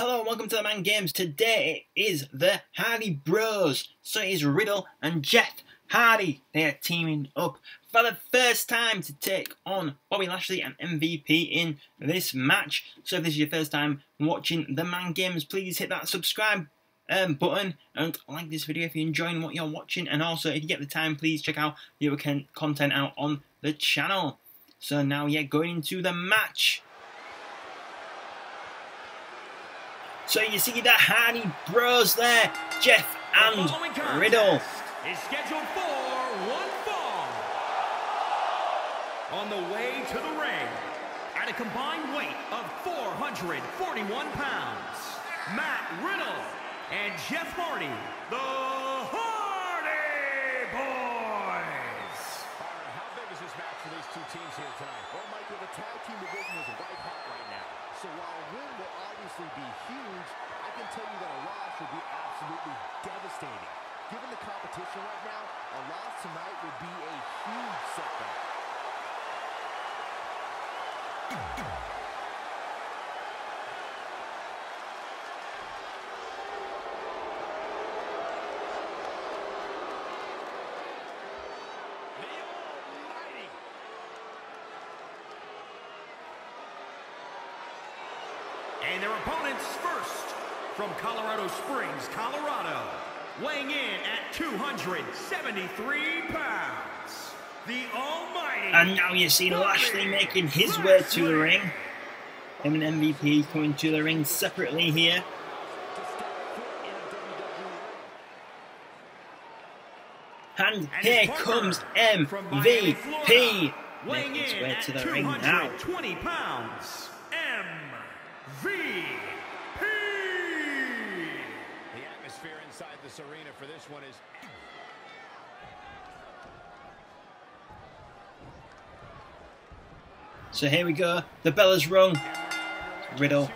Hello, and welcome to the Man Games. Today is the Hardy Bros. So it is Riddle and Jeff Hardy. They are teaming up for the first time to take on Bobby Lashley and MVP in this match. So if this is your first time watching the Man Games, please hit that subscribe um, button and like this video if you're enjoying what you're watching. And also, if you get the time, please check out the other content out on the channel. So now, yeah, going into the match. So you see the Hardy Bros there, Jeff and Riddle. Is scheduled for one fall. On the way to the ring, at a combined weight of 441 pounds, Matt Riddle and Jeff Hardy, the Hardy Boys. How big is this match for these two teams here tonight? Well, Michael, the tag team division is white hot right now. So while a win will obviously be huge, I can tell you that a loss would be absolutely devastating. Given the competition right now, a loss tonight would be a huge setback. And their opponents first, from Colorado Springs, Colorado, weighing in at 273 pounds, the almighty... And now you see Lashley making his way to the ring. Him and MVP coming to the ring separately here. And here comes MVP making his way to the ring now. 20 pounds. MVP. The atmosphere inside this arena for this one is... So here we go. The bell has rung. Riddle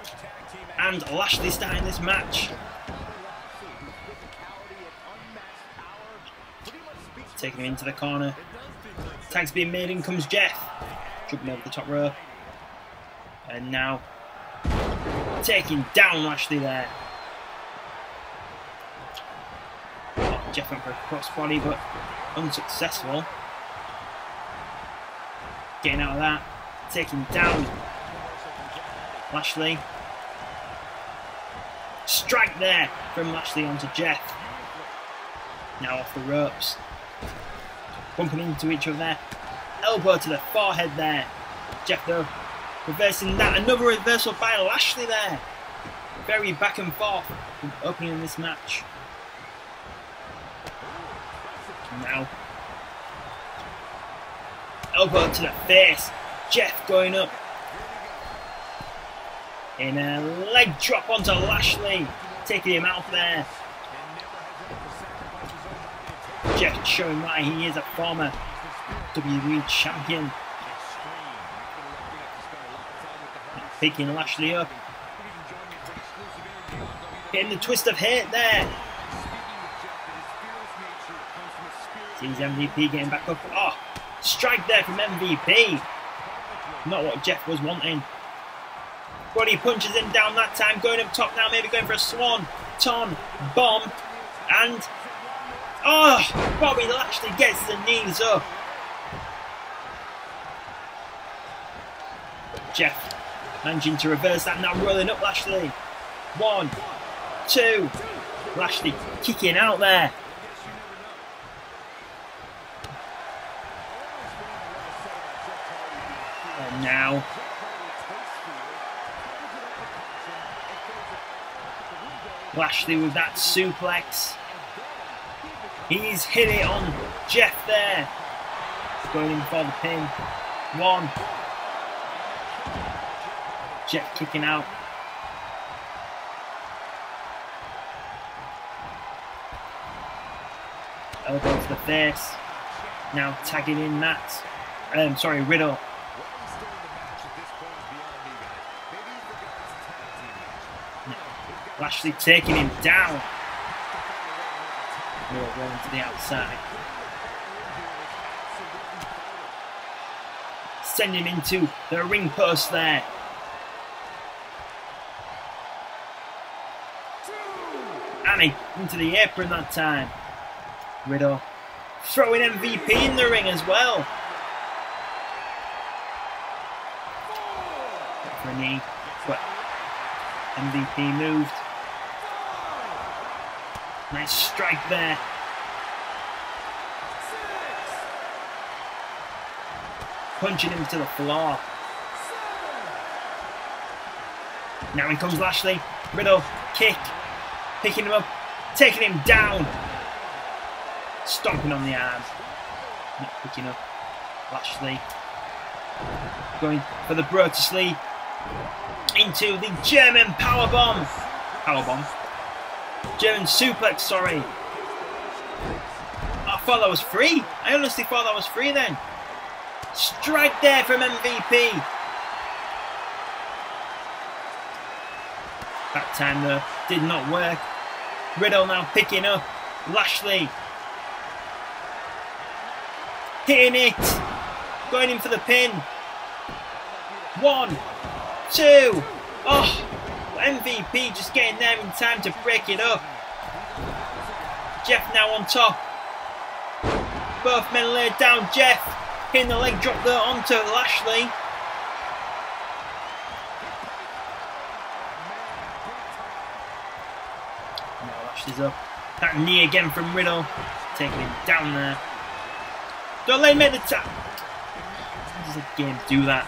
and Lashley starting this match. Taking him into the corner. Tag's being made, in comes Jeff. Jumping over the top rope. And now taking down Lashley there. Jeff went for a crossbody, but unsuccessful. Getting out of that, taking down Lashley. Strike there from Lashley onto Jeff. Now off the ropes. Bumping into each other. there. Elbow to the forehead there. Jeff though Reversing that. Another reversal by Lashley there. Very back and forth opening this match. Now. Elbow to the face. Jeff going up. In a leg drop onto Lashley. Taking him out there. Jeff showing why he is a former WWE champion. Picking Lashley up. Getting the twist of fate there. Sees MVP getting back up. Oh, strike there from MVP. Not what Jeff was wanting. He punches him down that time, going up top now, maybe going for a swan, ton, bomb, and oh, Bobby Lashley gets the knees up. Jeff Managing to reverse that, now rolling up Lashley. One, two. Lashley kicking out there. And now. Lashley with that suplex. He's hit it on Jeff there. Going in for the pin. One, Jeff kicking out. Elbow to the face. Now tagging in that. Um, sorry, Riddle. Lashley taking him down. Rolling to the outside. Send him into the ring post there. Into the apron that time. Riddle throwing MVP in the ring as well. For a knee, but MVP moved. Nice strike there. Punching him to the floor. Now in comes Lashley. Riddle, kick, picking him up, taking him down. Stomping on the arm. Not picking up. Lashley. Going for the Bro to Sleep. Into the German powerbomb. Powerbomb. German suplex, sorry. I thought that was free. I honestly thought that was free then. Strike there from MVP. That time though did not work. Riddle now picking up. Lashley hitting it. Going in for the pin. One, two. Oh, MVP just getting there in time to break it up. Jeff now on top. Both men laid down. Jeff hitting the leg drop there onto Lashley. Now up. That knee again from Riddle. Taking him down there. Don't let him make the tap. How does the game do that?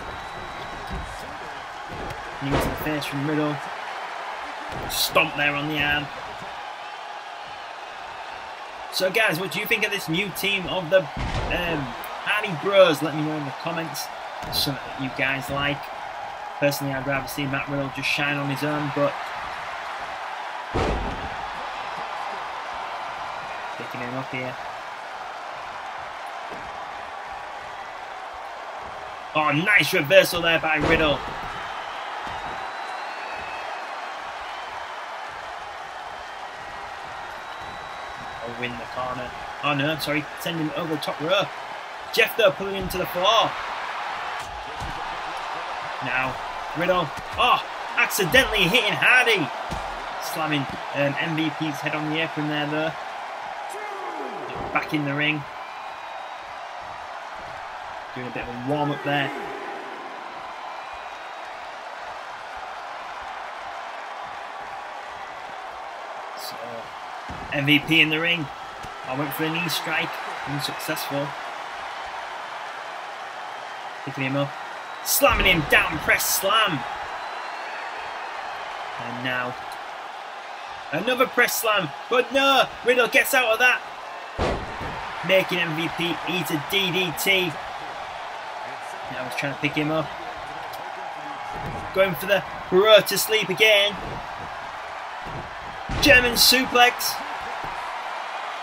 Knee to the face from Riddle. Stomp there on the arm. So guys, what do you think of this new team of the um, Hardy Bros? Let me know in the comments. Something that you guys like. Personally, I'd rather see Matt Riddle just shine on his own, but up here. Oh, nice reversal there by Riddle. Over win the corner. Oh no, sorry, send him over the top row. Jeff though pulling him to the floor. Now, Riddle. Oh, accidentally hitting Hardy. Slamming um, MVP's head on the apron there though. Back in the ring. Doing a bit of a warm up there. So, MVP in the ring. I went for a knee strike, unsuccessful. Picking him up, slamming him down, press slam. And now, another press slam, but no, Riddle gets out of that. Making MVP eat a DDT. Now he's trying to pick him up. Going for the bro to sleep again. German suplex.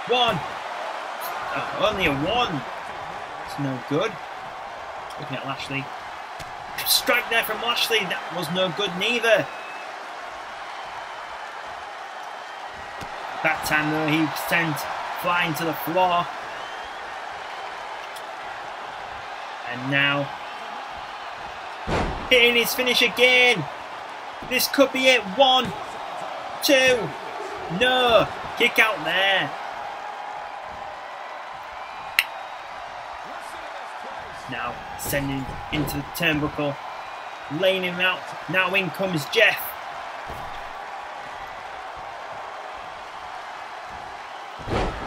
One. Oh, only a one. It's no good. Looking at Lashley. Strike there from Lashley. That was no good neither. That time though, he sent flying to the floor. And now, hitting his finish again. This could be it. One, two, no. Kick out there. Now, sending into the turnbuckle. Laying him out. Now in comes Jeff.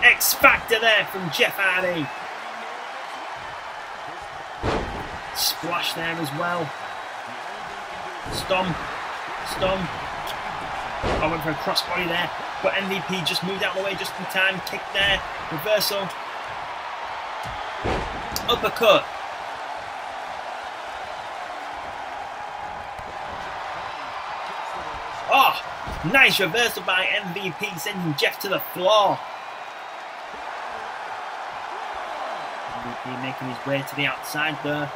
X Factor there from Jeff Hardy. Splash there as well. Stomp. Stomp. I went for a crossbody there, but MVP just moved out of the way just in time. Kick there. Reversal. Uppercut. Oh, nice reversal by MVP, sending Jeff to the floor. MVP making his way to the outside there.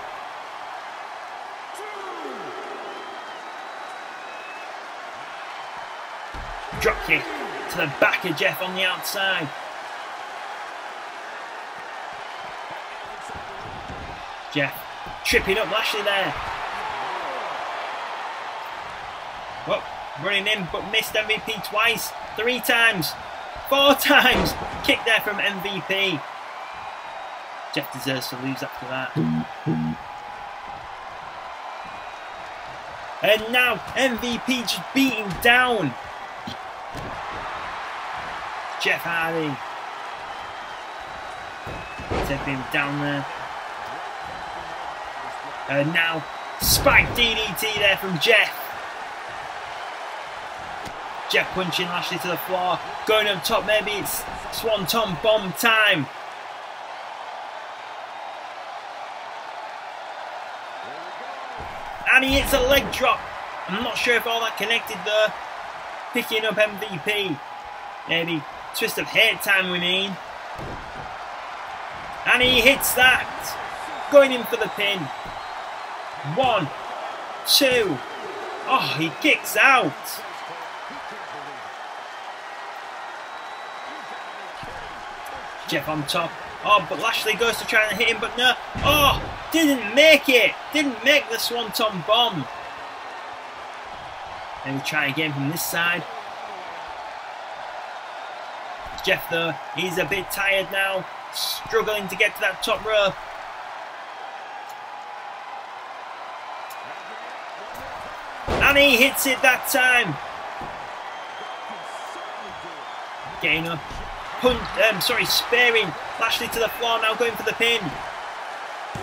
Drop kick to the back of Jeff on the outside. Jeff tripping up Lashley there. Well, running in, but missed MVP twice, three times, four times. Kick there from MVP. Jeff deserves to lose after that. And now MVP just beating down. Jeff Hardy. Taking him down there. And now spike DDT there from Jeff. Jeff punching Lashley to the floor. Going up top, maybe it's Swanton Bomb time. And he hits a leg drop. I'm not sure if all that connected there. Picking up MVP. Maybe twist of fate time we mean. And he hits that. Going in for the pin. One, two. Oh, he kicks out. Jeff on top. Oh, but Lashley goes to try and hit him, but no. Oh, didn't make it. Didn't make the Swanton bomb. And we try again from this side. Jeff, though, he's a bit tired now. Struggling to get to that top rope. And he hits it that time. Getting up. Punt, um, sorry, sparing Lashley to the floor now, going for the pin.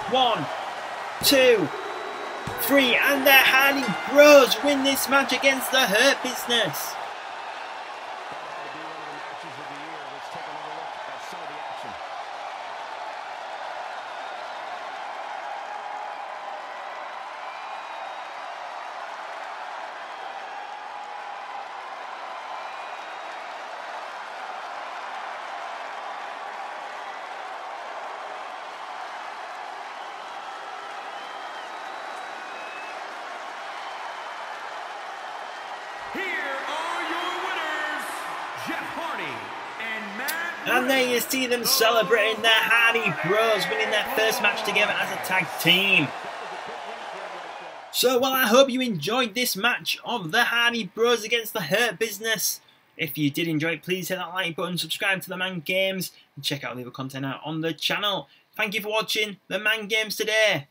One, two, three, and the Hardy Bros win this match against the Hurt Business. And there you see them celebrating their Hardy Bros winning their first match together as a tag team. So, well, I hope you enjoyed this match of the Hardy Bros against the Hurt Business. If you did enjoy it, please hit that like button, subscribe to the Man Games, and check out the other content out on the channel. Thank you for watching the Man Games today.